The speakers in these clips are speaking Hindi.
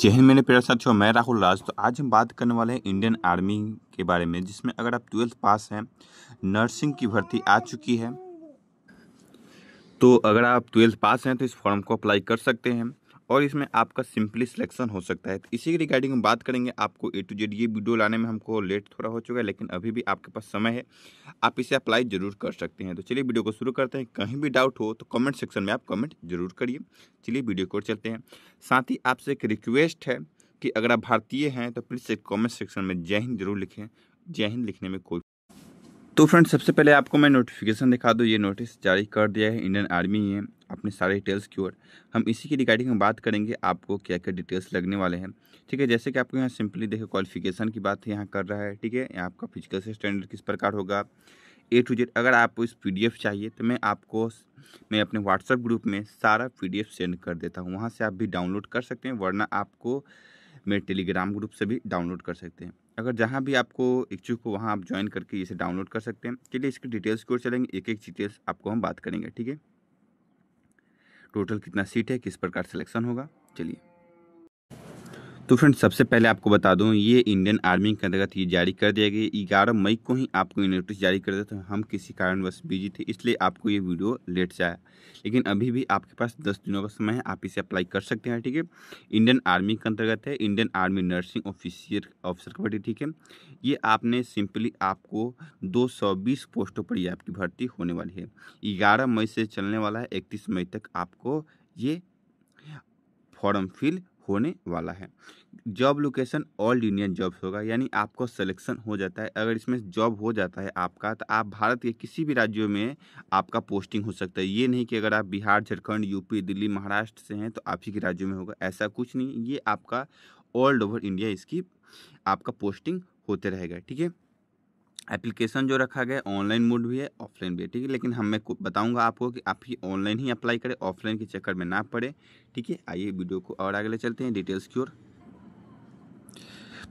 जय हिंद मेरे प्यारे साथियों, मैं राहुल राज। तो आज हम बात करने वाले हैं इंडियन आर्मी के बारे में, जिसमें अगर आप ट्वेल्थ पास हैं, नर्सिंग की भर्ती आ चुकी है। तो अगर आप ट्वेल्थ पास हैं तो इस फॉर्म को अप्लाई कर सकते हैं। और इसमें आपका सिंपली सिलेक्शन हो सकता है। तो इसी के रिगार्डिंग हम बात करेंगे आपको ए टू जेड ये वीडियो लाने में हमको लेट थोड़ा हो चुका है, लेकिन अभी भी आपके पास समय है। आप इसे अप्लाई ज़रूर कर सकते हैं। तो चलिए वीडियो को शुरू करते हैं। कहीं भी डाउट हो तो कमेंट सेक्शन में आप कमेंट ज़रूर करिए। चलिए वीडियो को चलते हैं। साथ ही आपसे एक रिक्वेस्ट है कि अगर आप भारतीय हैं तो प्लीज़ एक कॉमेंट सेक्शन में जय हिंद ज़रूर लिखें। जय हिंद लिखने में कोई तो फ्रेंड्स, सबसे पहले आपको मैं नोटिफिकेशन दिखा दूँ। ये नोटिस जारी कर दिया है इंडियन आर्मी ने अपने सारे डिटेल्स की ओर। हम इसी की रिगार्डिंग बात करेंगे, आपको क्या क्या डिटेल्स लगने वाले हैं। ठीक है, जैसे कि आपको यहाँ सिंपली देखो क्वालिफिकेशन की बात यहाँ कर रहा है। ठीक है, यहाँ आपका फ़िज़िकल स्टैंडर्ड किस प्रकार होगा? ए टू जेड अगर आपको इस पीडीएफ चाहिए तो मैं आपको मैं अपने व्हाट्सएप ग्रुप में सारा पीडीएफ सेंड कर देता हूँ। वहाँ से आप भी डाउनलोड कर सकते हैं, वरना आपको मेरे टेलीग्राम ग्रुप से भी डाउनलोड कर सकते हैं। अगर जहाँ भी आपको इच्छुक हो वहाँ आप ज्वाइन करके इसे डाउनलोड कर सकते हैं चलिए इसके डिटेल्स की ओर चलेंगे एक एक डिटेल्स आपको हम बात करेंगे, ठीक है? टोटल कितना सीट है, किस प्रकार सिलेक्शन होगा, चलिए। तो फ्रेंड सबसे पहले आपको बता दूँ, ये इंडियन आर्मी के अंतर्गत ये जारी कर दिया गया। ग्यारह मई को ही आपको ये नोटिस जारी कर दिया था। हम किसी कारणवश बिज़ी थे, इसलिए आपको ये वीडियो लेट से आया। लेकिन अभी भी आपके पास दस दिनों का समय है, आप इसे अप्लाई कर सकते हैं, ठीक है? इंडियन आर्मी के अंतर्गत है Indian army nursing officer officer का ठीक है? ये आपने सिंपली आपको दो सौ बीस पोस्टों पर ही आपकी भर्ती होने वाली है। ग्यारह मई से चलने वाला है, इकतीस मई तक आपको ये फॉर्म फिल होने वाला है। Job location all Indian jobs होगा, यानी आपको सिलेक्शन हो जाता है। अगर इसमें जॉब हो जाता है आपका तो आप भारत के किसी भी राज्यों में आपका पोस्टिंग हो सकता है। ये नहीं कि अगर आप बिहार, झारखंड, यूपी, दिल्ली, महाराष्ट्र से हैं तो आप ही के राज्यों में होगा। ऐसा कुछ नहीं, ये आपका ऑल ओवर इंडिया इसकी आपका पोस्टिंग होते रहेगा, ठीक है? एप्लीकेशन जो रखा गया ऑनलाइन मोड भी है ऑफलाइन भी है, ठीक है? लेकिन हम, मैं बताऊँगा आपको कि आप ही ऑनलाइन ही अप्लाई करें ऑफलाइन के चक्कर में ना पड़े, ठीक है? आइए वीडियो को और आगे ले चलते हैं डिटेल्स की ओर।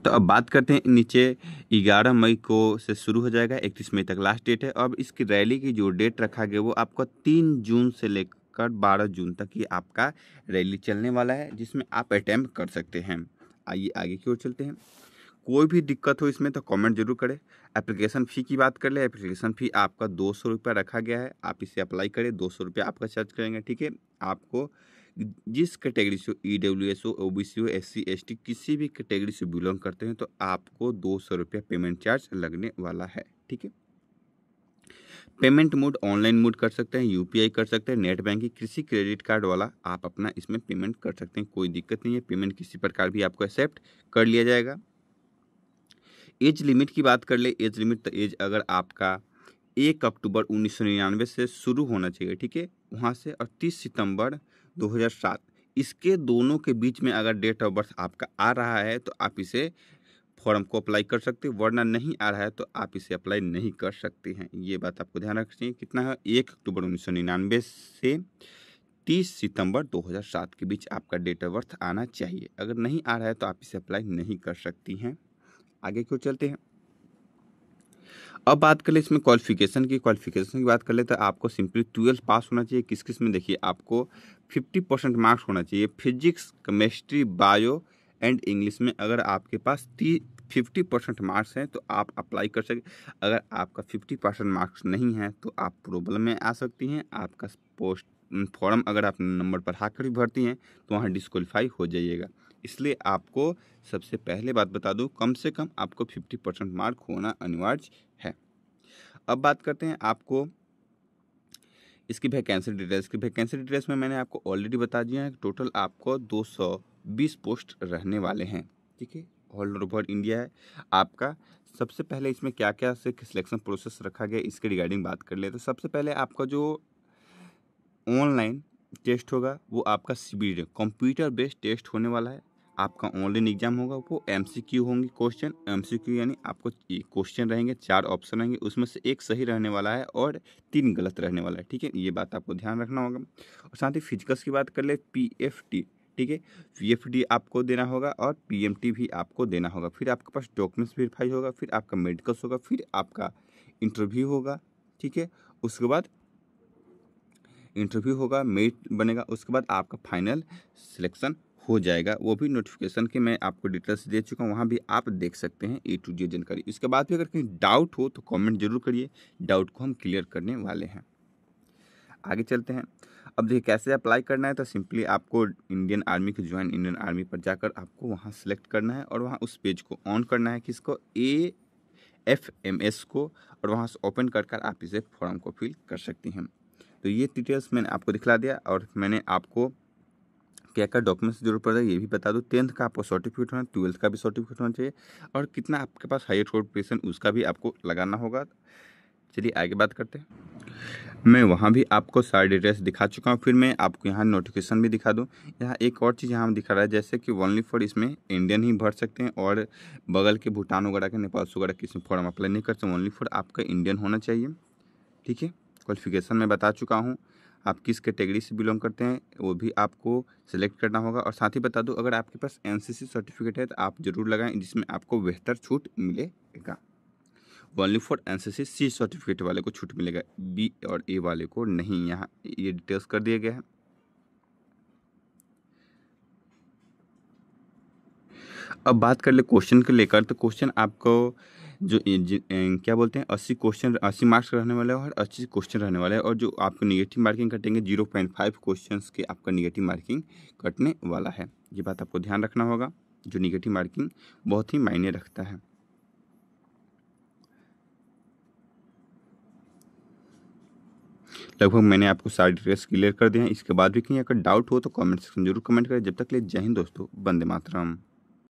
तो अब बात करते हैं नीचे ग्यारह मई को से शुरू हो जाएगा, इकतीस मई तक लास्ट डेट है। अब इसकी रैली की जो डेट रखा गया, वो आपका तीन जून से लेकर बारह जून तक ये आपका रैली चलने वाला है, जिसमें आप अटैम्प्ट कर सकते हैं। आइए आगे की ओर चलते हैं। कोई भी दिक्कत हो इसमें तो कमेंट ज़रूर करें। एप्लीकेशन फ़ी की बात कर ले एप्लीकेशन फ़ी आपका दो सौ रुपया रखा गया है। आप इसे अप्लाई करें, दो सौ रुपया आपका चार्ज करेंगे, ठीक है? आपको जिस कैटेगरी से ई डब्ल्यू एस हो ओ बी सी हो एस सी एस टी किसी भी कैटेगरी से बिलोंग करते हैं तो आपको दो सौ रुपया पेमेंट चार्ज लगने वाला है, ठीक है? पेमेंट मोड, ऑनलाइन मोड कर सकते हैं यूपीआई कर सकते हैं, नेट बैंकिंग, किसी क्रेडिट कार्ड वाला आप अपना इसमें पेमेंट कर सकते हैं, कोई दिक्कत नहीं है, पेमेंट किसी प्रकार भी आपको एक्सेप्ट कर लिया जाएगा। एज लिमिट की बात कर ले, एज लिमिट तो एज अगर आपका एक अक्टूबर उन्नीस सौ निन्यानवे से शुरू होना चाहिए, ठीक है? वहाँ से और तीस सितंबर 2007 इसके दोनों के बीच में अगर डेट ऑफ़ बर्थ आपका आ रहा है तो आप इसे फॉर्म को अप्लाई कर सकते हैं। वरना नहीं आ रहा है तो आप इसे अप्लाई नहीं कर सकते हैं। ये बात आपको ध्यान रखनी चाहिए कितना है? एक अक्टूबर उन्नीस सौ निन्यानवे से तीस सितंबर 2007 के बीच आपका डेट ऑफ़ बर्थ आना चाहिए। अगर नहीं आ रहा है तो आप इसे अप्लाई नहीं कर सकती हैं। आगे क्यों चलते हैं? अब बात कर ले इसमें क्वालिफिकेशन की। क्वालिफिकेशन की बात कर ले तो आपको सिंपली ट्वेल्थ पास होना चाहिए। किस किसमें? देखिए, आपको फिफ्टी परसेंट मार्क्स होना चाहिए। Physics chemistry bio and English में अगर आपके पास ती फिफ्टी परसेंट मार्क्स हैं तो आप अप्लाई कर सकें, अगर आपका फिफ्टी परसेंट मार्क्स नहीं है तो आप प्रॉब्लम में आ सकती हैं। आपका पोस्ट फॉर्म अगर आप नंबर पर हाकर भी भरती हैं तो वहाँ डिस्क्वालीफाई हो जाइएगा। इसलिए आपको सबसे पहले बात बता दूँ, कम से कम आपको फिफ्टी परसेंट मार्क होना अनिवार्य है। अब बात करते हैं आपको इसकी वैकेंसी डिटेल्स की। वैकेंसी डिटेल्स में मैंने आपको ऑलरेडी बता दिया है टोटल आपको 220 पोस्ट रहने वाले हैं। ठीक है? ऑल ओवर इंडिया है। आपका सबसे पहले इसमें क्या क्या से सिलेक्शन प्रोसेस रखा गया, इसके रिगार्डिंग बात कर ले तो सबसे पहले आपका जो ऑनलाइन टेस्ट होगा, वो आपका C B computer based test होने वाला है। आपका ऑनलाइन एग्ज़ाम होगा, वो एम सी क्यू होंगे क्वेश्चन। एम सी क्यू यानी आपको क्वेश्चन रहेंगे, चार ऑप्शन रहेंगे, उसमें से एक सही रहने वाला है और तीन गलत रहने वाला है, ठीक है? ये बात आपको ध्यान रखना होगा। और साथ ही फिजिकल्स की बात कर ले पी एफ़ टी ठीक है? पी आपको देना होगा और पी एम टी भी आपको देना होगा। फिर आपके पास डॉक्यूमेंट्स वेरीफाई होगा, फिर आपका मेडिकल्स होगा, फिर आपका इंटरव्यू होगा, ठीक है? उसके बाद इंटरव्यू होगा मेरिट बनेगा, उसके बाद आपका फाइनल सिलेक्शन हो जाएगा, वो भी नोटिफिकेशन के मैं आपको डिटेल्स दे चुका हूँ, वहाँ भी आप देख सकते हैं ए टू जी जानकारी। इसके बाद भी अगर कहीं डाउट हो तो कमेंट ज़रूर करिए डाउट को हम क्लियर करने वाले हैं। आगे चलते हैं। अब देखिए, कैसे अप्लाई करना है तो सिंपली आपको इंडियन आर्मी को ज्वाइन इंडियन आर्मी पर जाकर आपको वहाँ सेलेक्ट करना है और वहाँ उस पेज को ऑन करना है किसको? ए एफ़ एम एस को और वहाँ से ओपन कर कर आप इसे फॉर्म को फिल कर सकती हैं। तो ये डिटेल्स मैंने आपको दिखला दिया और मैंने आपको क्या क्या डॉक्यूमेंट्स ज़रूरत पड़ता है, ये भी बता दो। टेंथ का आपको सर्टिफिकेट होना ट्वेल्थ का भी सर्टिफिकेट होना चाहिए और कितना आपके पास हायर क्वालिफिकेशन उसका भी आपको लगाना होगा। चलिए आगे बात करते हैं। मैं वहाँ भी आपको सारी डिटेल्स दिखा चुका हूँ, फिर मैं आपको यहाँ नोटिफिकेशन भी दिखा दूँ। यहाँ एक और चीज़ यहाँ दिखा रहा है, जैसे कि ओनली फॉर इसमें इंडियन ही भर सकते हैं और बगल के भूटान वगैरह के, नेपाल वगैरह किसी फॉर्म अप्लाई नहीं कर सकते ओनली फॉर आपका इंडियन होना चाहिए। ठीक है? क्वालिफिकेशन मैं बता चुका हूँ। आप किस कैटेगरी से बिलोंग करते हैं, वो भी आपको सेलेक्ट करना होगा। और साथ ही बता दूँ, अगर आपके पास एनसीसी सर्टिफिकेट है तो आप ज़रूर लगाएँ, जिसमें आपको बेहतर छूट मिलेगा। Only for N C certificate वाले को छूट मिलेगा। बी और ए वाले को नहीं, यहाँ ये डिटेल्स कर दिया गया है। अब बात कर ले क्वेश्चन को लेकर तो क्वेश्चन आपको जो क्या बोलते हैं, अस्सी क्वेश्चन अस्सी मार्क्स रहने वाले और अस्सी क्वेश्चन रहने वाले हैं और जो आपको निगेटिव मार्किंग कटेंगे ज़ीरो पॉइंट फाइव क्वेश्चन के आपका निगेटिव मार्किंग कटने वाला है। ये बात आपको ध्यान रखना होगा, जो निगेटिव मार्किंग बहुत ही मायने रखता है। लगभग मैंने आपको सारी डिटेल्स क्लियर कर दिए हैं। इसके बाद भी कहीं अगर डाउट हो तो कमेंट सेक्शन ज़रूर कमेंट करें। जब तक ले जय हिंद दोस्तों बंदे मातरम।